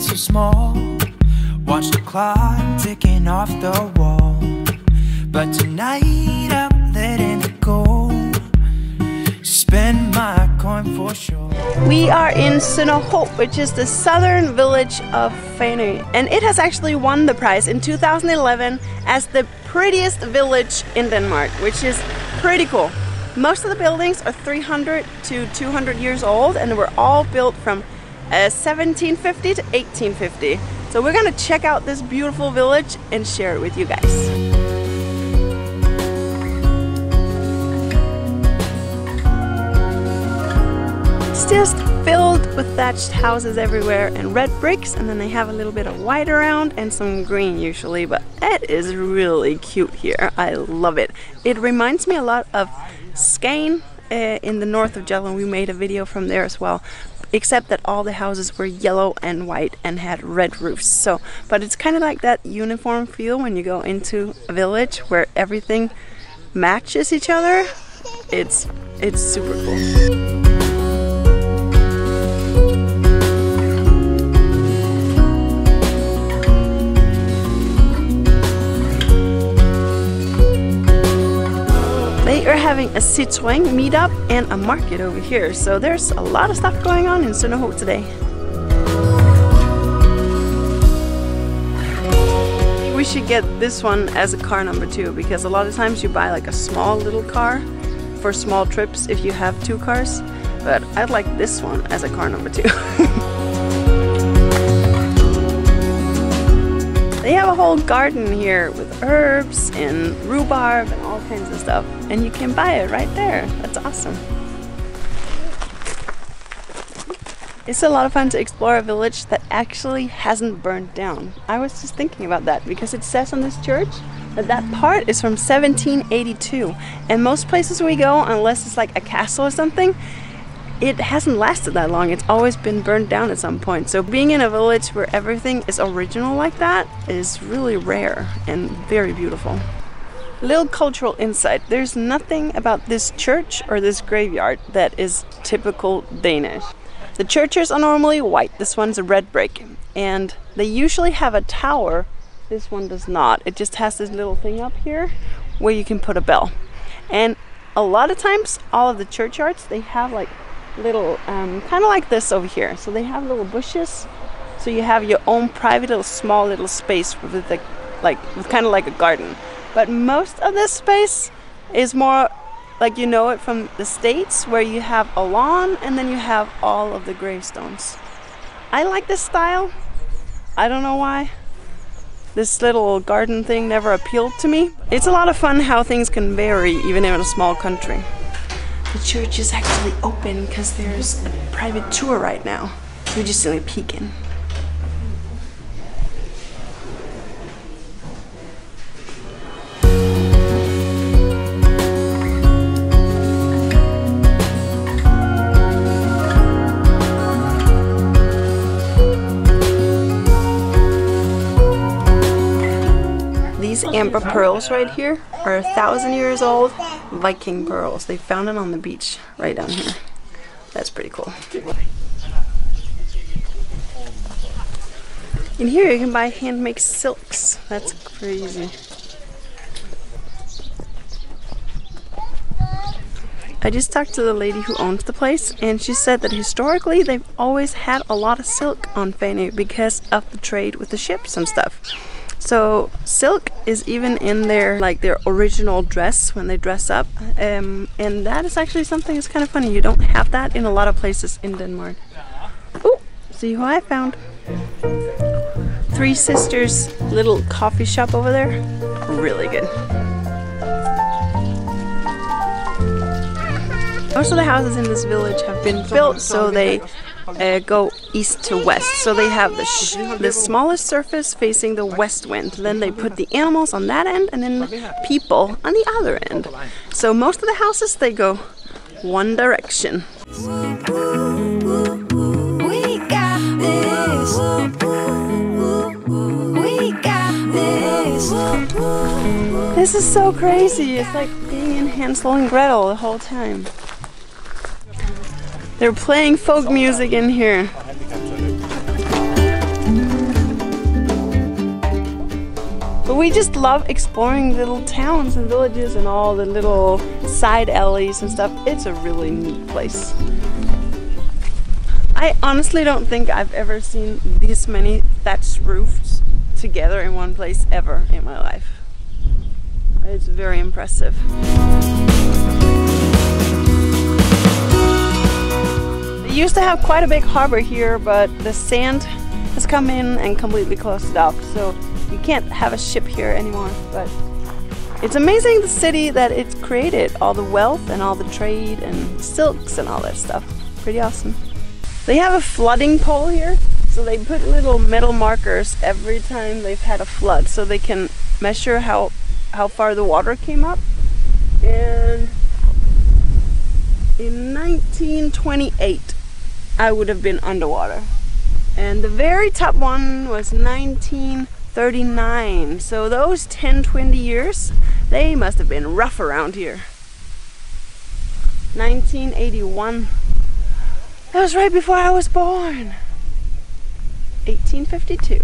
so small. Watch the clock ticking off the wall. But tonight I'm letting it go. Spend my coin for sure. We are in Sønderho, which is the southern village of Fanø, and it has actually won the prize in 2011 as the prettiest village in Denmark, which is pretty cool. Most of the buildings are 300 to 200 years old, and they were all built from uh, 1750 to 1850. So we're gonna check out this beautiful village and share it with you guys. It's just filled with thatched houses everywhere and red bricks and then they have a little bit of white around and some green usually but it is really cute here I love it it reminds me a lot of Skagen uh, in the north of Jutland we made a video from there as well except that all the houses were yellow and white and had red roofs. So but it's kind of like that uniform feel when you go into a village where everything matches each other. It's it's super cool They are having a Citroën meetup and a market over here, so there's a lot of stuff going on in Sønderho today. We should get this one as a car number two because a lot of times you buy like a small little car for small trips if you have two cars, but I'd like this one as a car number two. They have a whole garden here with herbs and rhubarb and all kinds of stuff. And you can buy it right there. That's awesome. It's a lot of fun to explore a village that actually hasn't burned down. I was just thinking about that because it says on this church that that part is from 1782. And most places we go, unless it's like a castle or something, it hasn't lasted that long. It's always been burned down at some point. So being in a village where everything is original like that is really rare and very beautiful. Little cultural insight. There's nothing about this church or this graveyard that is typical Danish. The churches are normally white. This one's a red brick. And they usually have a tower. This one does not. It just has this little thing up here where you can put a bell. And a lot of times all of the churchyards they have like little um, kind of like this over here. So they have little bushes. So you have your own private little small little space with the, like with kind of like a garden. But most of this space is more like you know it from the states where you have a lawn and then you have all of the gravestones. I like this style. I don't know why. This little garden thing never appealed to me. It's a lot of fun how things can vary even in a small country the church is actually open because there's a private tour right now. We're just only peeking. These amber pearls right here are a thousand years old Viking pearls. They found it on the beach right down here. That's pretty cool. In here you can buy handmade silks. That's crazy. I just talked to the lady who owns the place and she said that historically they've always had a lot of silk on Fanø because of the trade with the ships and stuff. So silk is even in their like their original dress when they dress up, um, and that is actually something that's kind of funny. You don't have that in a lot of places in Denmark. Oh, see who I found? Three Sisters little coffee shop over there. Really good. Most of the houses in this village have been built so they uh, go east to west. So they have the, the smallest surface facing the west wind. Then they put the animals on that end and then people on the other end. So most of the houses they go one direction. This is so crazy. It's like being in Hansel and Gretel the whole time. They're playing folk music in here. But we just love exploring little towns and villages and all the little side alleys and stuff. It's a really neat place. I honestly don't think I've ever seen this many thatched roofs together in one place ever in my life. It's very impressive. Used to have quite a big harbor here, but the sand has come in and completely closed it off, so you can't have a ship here anymore. But it's amazing the city that it's created, all the wealth and all the trade and silks and all that stuff. Pretty awesome. They have a flooding pole here, so they put little metal markers every time they've had a flood so they can measure how how far the water came up. And in 1928 I would have been underwater. And the very top one was 1939. So those 10 20 years they must have been rough around here. 1981 that was right before I was born. 1852.